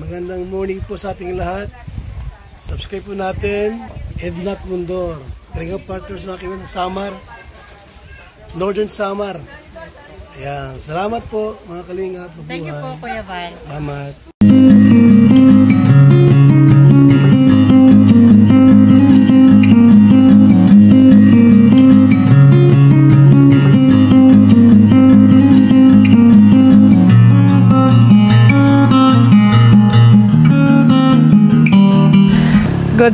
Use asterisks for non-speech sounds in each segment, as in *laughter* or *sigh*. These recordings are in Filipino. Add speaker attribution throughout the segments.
Speaker 1: magandang morning po sa ating lahat. Subscribe po natin, Edna Kundor. Kalinga partners na kami ng Samar, Northern Samar. Ayan, salamat po mga kalinga.
Speaker 2: Thank you po, Kuya Val.
Speaker 1: Salamat.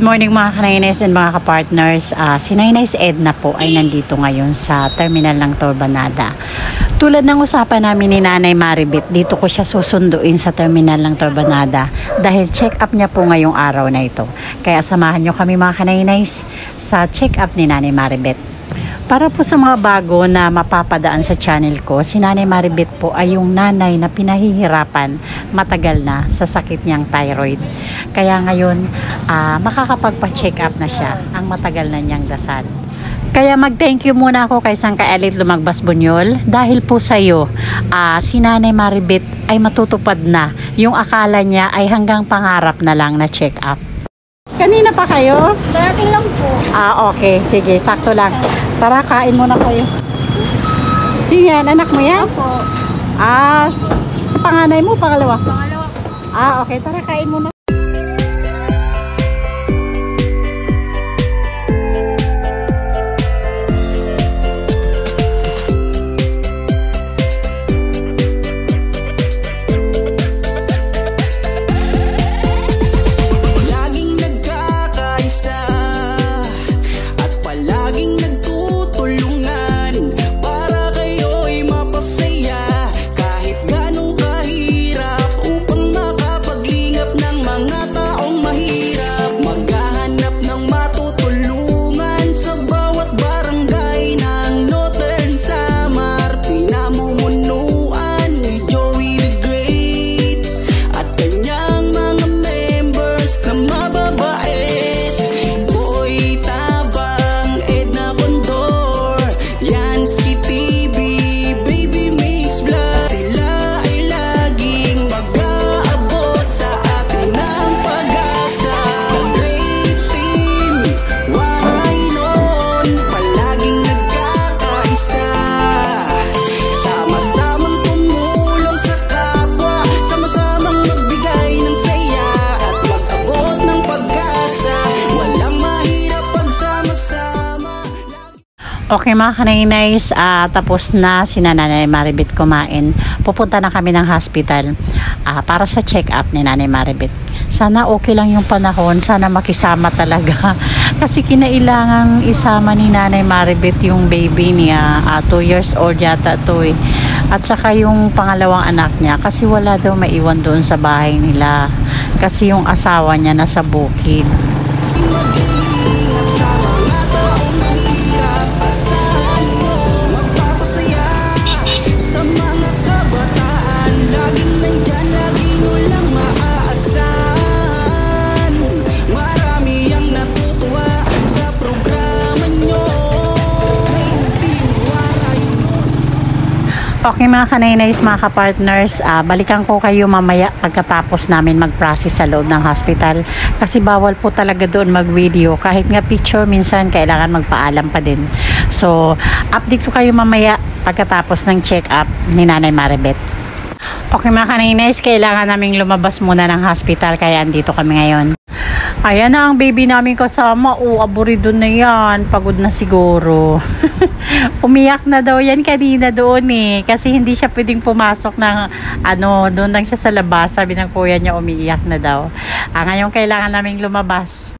Speaker 2: Good morning mga kanainais and mga kapartners. Uh, si Nainais Edna po ay nandito ngayon sa terminal ng Torbanada. Tulad ng usapan namin ni Nanay Maribit, dito ko siya susunduin sa terminal ng Torbanada dahil check up niya po ngayong araw na ito. Kaya samahan niyo kami mga kanainais sa check up ni Nanay Maribit. Para po sa mga bago na mapapadaan sa channel ko, si Nanay Maribet po ay yung nanay na pinahihirapan matagal na sa sakit niyang thyroid. Kaya ngayon, uh, makakapagpa-check up na siya ang matagal na niyang dasal. Kaya mag-thank you muna ako kay Sangka Elit Lumagbas Bunyol dahil po sa iyo, uh, si Nanay Maribet ay matutupad na yung akala niya ay hanggang pangarap na lang na check up. Kanina pa kayo?
Speaker 3: Darating lang po.
Speaker 2: Ah, okay. Sige, sakto lang. Tara, kain muna kayo. Sino yan? Anak mo yan?
Speaker 3: Opo.
Speaker 2: Ah, sa panganay mo, pangalawa?
Speaker 3: Pangalawa.
Speaker 2: Ah, okay. Tara, kain muna. Okay mga kaninays, uh, tapos na si Nanay Maribit kumain. Pupunta na kami ng hospital uh, para sa check-up ni Nanay Maribit. Sana okay lang yung panahon, sana makisama talaga. *laughs* Kasi kinailangang isama ni Nanay Maribit yung baby niya, 2 uh, years old yata to eh. At saka yung pangalawang anak niya kasi wala daw maiwan doon sa bahay nila. Kasi yung asawa niya nasa bukid. Okay mga kanainays, mga kapartners, uh, balikan ko kayo mamaya pagkatapos namin mag-process sa loob ng hospital. Kasi bawal po talaga doon mag-video. Kahit nga picture, minsan kailangan magpaalam pa din. So, update ko kayo mamaya pagkatapos ng check-up ni Nanay Maribet. Okay mga kanainays, kailangan naming lumabas muna ng hospital kaya andito kami ngayon. Ayan na ang baby namin kasama. Oh, aburido na yan. Pagod na siguro. *laughs* Umiyak na daw yan kanina doon eh. Kasi hindi siya pwedeng pumasok ng ano, doon lang siya sa labas. Sabi ng kuya niya umiiyak na daw. Ah, ngayon kailangan naming lumabas.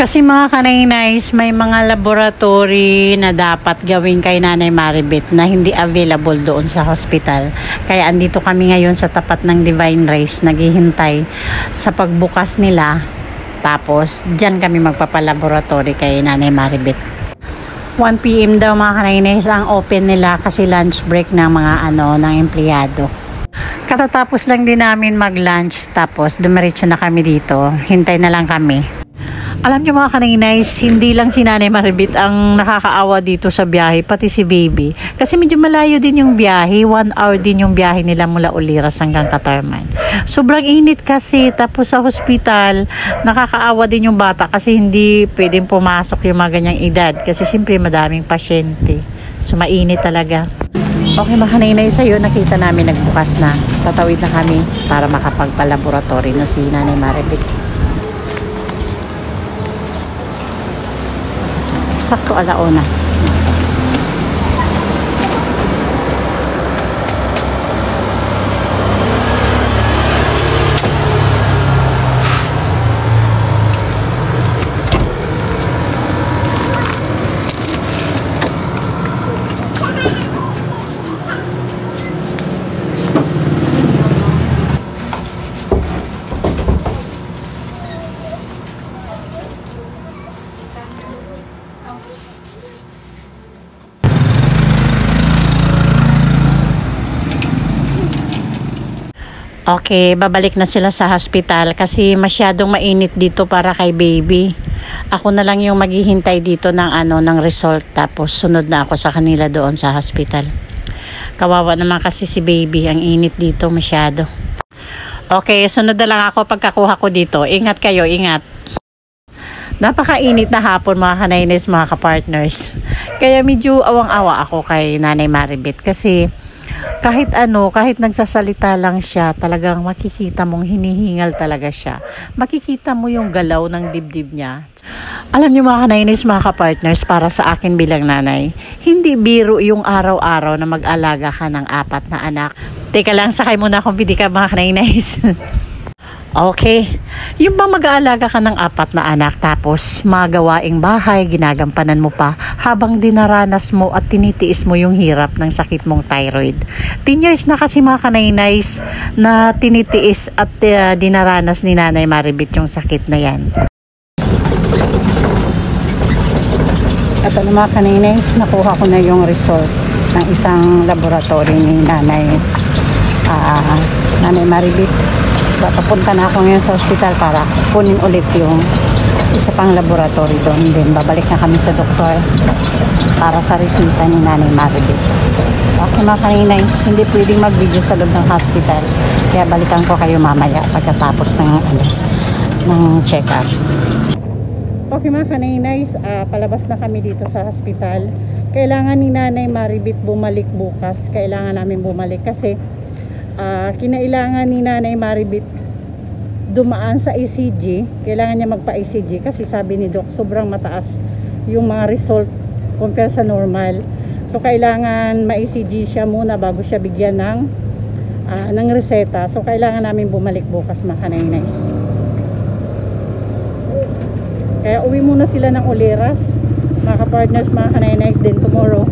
Speaker 2: Kasi mga kanainays, may mga laboratory na dapat gawin kay Nanay Maribet na hindi available doon sa hospital. Kaya andito kami ngayon sa tapat ng Divine Race, naghihintay sa pagbukas nila tapos, dyan kami magpapalaboratory kay Nanay Maribit. 1pm daw mga kanainis ang open nila kasi lunch break ng mga ano ng empleyado. Katatapos lang din namin mag-lunch tapos dumiretso na kami dito. Hintay na lang kami. Alam niyo mga kaninays, hindi lang si Nanay Maribit ang nakakaawa dito sa biyahe, pati si Baby. Kasi medyo malayo din yung biyahe, one hour din yung biyahe nila mula Uliras hanggang Katarman. Sobrang init kasi, tapos sa hospital, nakakaawa din yung bata kasi hindi pwedeng pumasok yung mga ganyang edad. Kasi siyempre madaming pasyente. So mainit talaga. Okay mga kaninays, sa'yo nakita namin nagbukas na. Tatawid na kami para makapagpalaboratory na si Nanay Maribit. Sakto alauna. Okay, babalik na sila sa hospital kasi masyadong mainit dito para kay baby. Ako na lang yung maghihintay dito ng ano ng result tapos sunod na ako sa kanila doon sa hospital. Kawawa naman kasi si baby, ang init dito masyado. Okay, sunod na lang ako pagkakuha ko dito. Ingat kayo, ingat. Napakainit na hapon mga kanainis, mga kapartners. Kaya medyo awang-awa ako kay Nanay Maribit kasi kahit ano, kahit nagsasalita lang siya, talagang makikita mong hinihingal talaga siya. Makikita mo yung galaw ng dibdib niya. Alam niyo mga kanainis, mga kapartners, para sa akin bilang nanay, hindi biro yung araw-araw na mag-alaga ka ng apat na anak. Teka lang, sakay muna akong pidi ka mga kanainis. *laughs* Okay. Yung bang mag-aalaga ka ng apat na anak tapos magawaing bahay, ginagampanan mo pa habang dinaranas mo at tinitiis mo yung hirap ng sakit mong thyroid. 10 years na kasi mga kanaynays na tinitiis at uh, dinaranas ni Nanay Maribit yung sakit na yan. At ano mga kanaynays, nakuha ko na yung result ng isang laboratory ni Nanay uh, Nanay Maribit papunta na ako ngayon sa hospital para kunin ulit yung isa pang laboratory doon. Then babalik na kami sa doktor para sa resita ni Nanay Maribel. Okay mga kaninais, hindi pwedeng mag-video sa loob ng hospital. Kaya balikan ko kayo mamaya pagkatapos ng, ano, ng check-up. Okay mga kaninais, uh, palabas na kami dito sa hospital. Kailangan ni Nanay Maribit bumalik bukas. Kailangan namin bumalik kasi uh, kinailangan ni Nanay Maribit dumaan sa ECG kailangan niya magpa-ECG kasi sabi ni Doc sobrang mataas yung mga result compare sa normal. So kailangan ma-ECG siya muna bago siya bigyan ng uh, ng reseta. So kailangan namin bumalik bukas mga kanainays kaya uwi muna sila ng Oleras mga ka-partners mga kanainays din tomorrow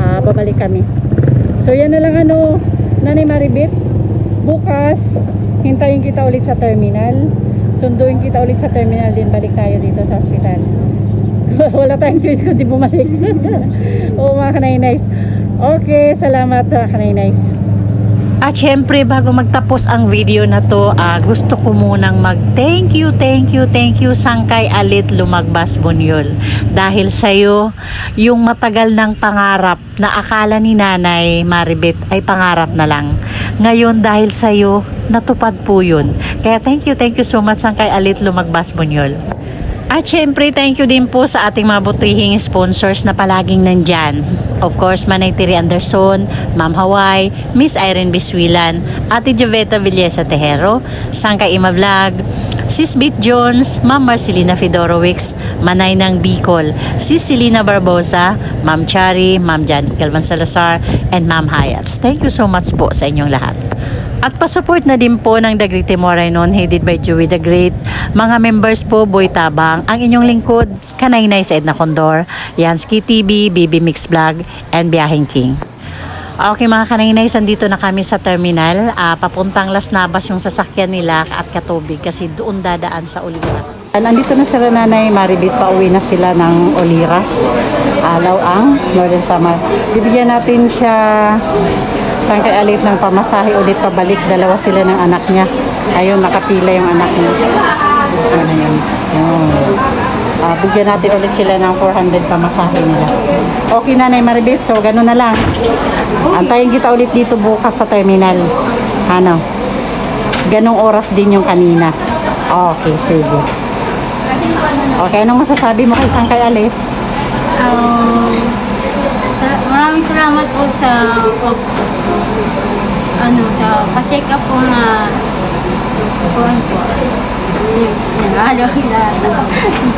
Speaker 2: uh, babalik kami. So yan na lang ano Nanay Maribit, bukas, hintayin kita ulit sa terminal. Sunduin kita ulit sa terminal din. Balik tayo dito sa hospital. *laughs* Wala tayong choice kundi bumalik. *laughs* Oo mga kanay-nice. Okay, salamat mga kanay-nice. At syempre, bago magtapos ang video na to, uh, gusto ko munang mag thank you, thank you, thank you Sangkay Alit Lumagbas Bunyol. Dahil sa'yo, yung matagal ng pangarap na akala ni Nanay Maribet ay pangarap na lang. Ngayon, dahil sa'yo, natupad po yun. Kaya thank you, thank you so much Sangkay Alit Lumagbas Bunyol. At syempre, thank you din po sa ating mga butihing sponsors na palaging nandyan. Of course, Manay Tiri Anderson, Ma'am Hawaii, Miss Irene Biswilan, Ate Javeta Villesa Tejero, Sangka Ima Vlog, Sis Beat Jones, Ma'am Marcelina Fedorowicz, Manay ng Bicol, Sis Selena Barbosa, Ma'am Chari, Ma'am Janet Calvan Salazar, and Ma'am Hayats. Thank you so much po sa inyong lahat. At pasupport na din po ng The Great Morenon headed by Joey the Great. Mga members po, Boy Tabang, ang inyong lingkod, Kanaynay sa Edna Condor, Yansky TV, BB Mix Vlog, and Biyahing King. Okay mga kanaynay, sandito na kami sa terminal. Uh, papuntang Las Navas yung sasakyan nila at Katubig kasi doon dadaan sa Oliras. Nandito na sila nanay Maribit, pauwi na sila ng Oliras. Alaw ang Northern Samar. Bibigyan natin siya saan kay Alit ng pamasahe ulit pabalik. Dalawa sila ng anak niya. Ayun, nakapila yung anak niya. Ano yun? Yun. Ah, bigyan natin ulit sila ng 400 pamasahe nila. Okay na, Nay Maribeth. So, ganun na lang. Antayin kita ulit dito bukas sa terminal. Ano? Ganong oras din yung kanina. Okay, sige. Okay, anong masasabi mo kay Sangkay Alip?
Speaker 3: Um, maraming salamat po sa ano, sa pa-check up po ano, *laughs* na kuhan po.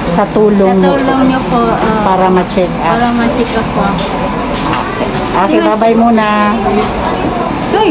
Speaker 2: Sa tulong Sa
Speaker 3: tulong niyo po. Uh,
Speaker 2: para ma-check up.
Speaker 3: Para ma-check up po.
Speaker 2: Okay, babay muna. Uy!